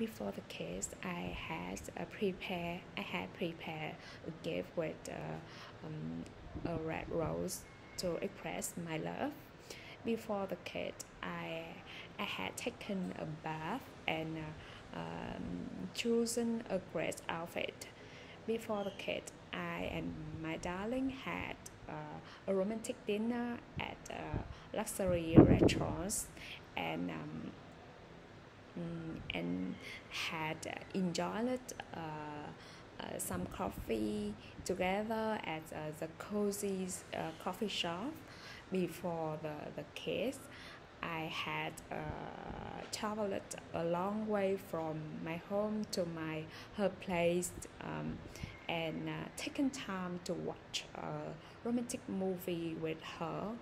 before the kiss, I had uh, prepared. I had prepared a gift with uh, um, a red rose to express my love. Before the kid, I I had taken a bath and uh, um, chosen a great outfit. Before the kid, I and my darling had uh, a romantic dinner at uh, luxury restaurants and um, mm, had enjoyed uh, uh, some coffee together at uh, the cozy coffee shop before the, the kiss. I had uh, traveled a long way from my home to my her place um, and uh, taken time to watch a romantic movie with her